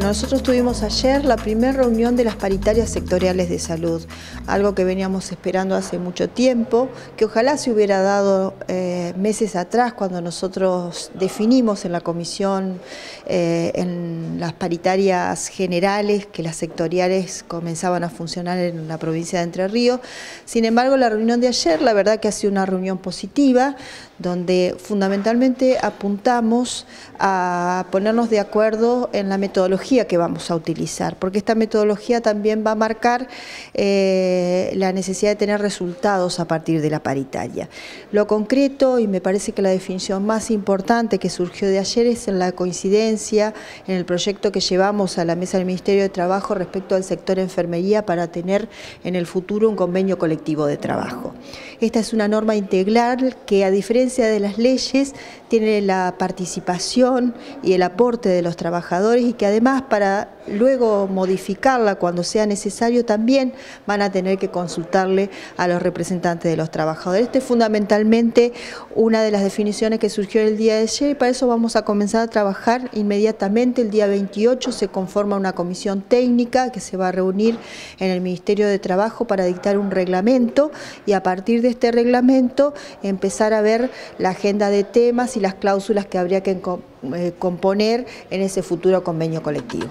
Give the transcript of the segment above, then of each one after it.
Nosotros tuvimos ayer la primera reunión de las paritarias sectoriales de salud, algo que veníamos esperando hace mucho tiempo, que ojalá se hubiera dado eh, meses atrás cuando nosotros definimos en la comisión, eh, en las paritarias generales, que las sectoriales comenzaban a funcionar en la provincia de Entre Ríos. Sin embargo, la reunión de ayer, la verdad que ha sido una reunión positiva, donde fundamentalmente apuntamos a ponernos de acuerdo en la metodología que vamos a utilizar, porque esta metodología también va a marcar eh, la necesidad de tener resultados a partir de la paritaria. Lo concreto, y me parece que la definición más importante que surgió de ayer es en la coincidencia en el proyecto que llevamos a la mesa del Ministerio de Trabajo respecto al sector enfermería para tener en el futuro un convenio colectivo de trabajo. Esta es una norma integral que a diferencia de las leyes tiene la participación y el aporte de los trabajadores y que además para luego modificarla cuando sea necesario también van a tener que consultarle a los representantes de los trabajadores. Esta es fundamentalmente una de las definiciones que surgió el día de ayer y para eso vamos a comenzar a trabajar inmediatamente. El día 28 se conforma una comisión técnica que se va a reunir en el Ministerio de Trabajo para dictar un reglamento y a partir de este reglamento empezar a ver la agenda de temas y las cláusulas que habría que eh, componer en ese futuro convenio colectivo.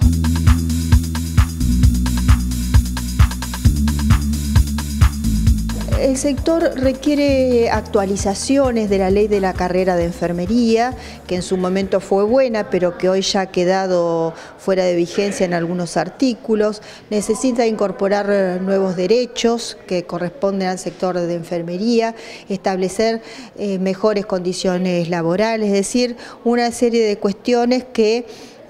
El sector requiere actualizaciones de la ley de la carrera de enfermería, que en su momento fue buena, pero que hoy ya ha quedado fuera de vigencia en algunos artículos. Necesita incorporar nuevos derechos que corresponden al sector de enfermería, establecer eh, mejores condiciones laborales, es decir, una serie de cuestiones que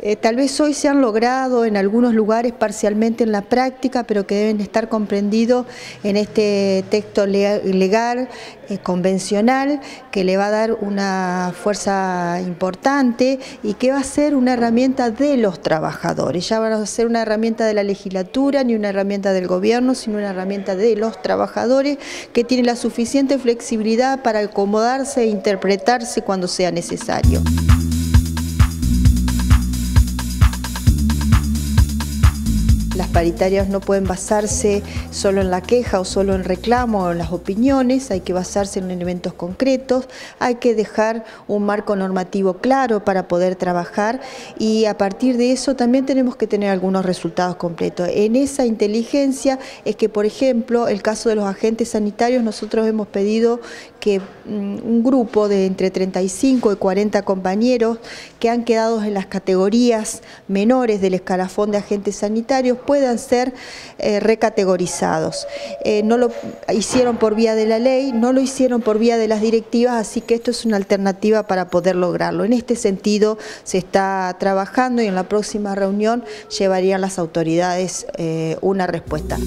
eh, tal vez hoy se han logrado en algunos lugares parcialmente en la práctica, pero que deben estar comprendidos en este texto legal, eh, convencional, que le va a dar una fuerza importante y que va a ser una herramienta de los trabajadores. Ya va a ser una herramienta de la legislatura, ni una herramienta del gobierno, sino una herramienta de los trabajadores que tienen la suficiente flexibilidad para acomodarse e interpretarse cuando sea necesario. Paritarias no pueden basarse solo en la queja o solo en reclamo o en las opiniones, hay que basarse en elementos concretos, hay que dejar un marco normativo claro para poder trabajar y a partir de eso también tenemos que tener algunos resultados completos. En esa inteligencia es que, por ejemplo, el caso de los agentes sanitarios, nosotros hemos pedido que mm, un grupo de entre 35 y 40 compañeros que han quedado en las categorías menores del escalafón de agentes sanitarios puedan ser eh, recategorizados. Eh, no lo hicieron por vía de la ley, no lo hicieron por vía de las directivas, así que esto es una alternativa para poder lograrlo. En este sentido se está trabajando y en la próxima reunión llevarían las autoridades eh, una respuesta.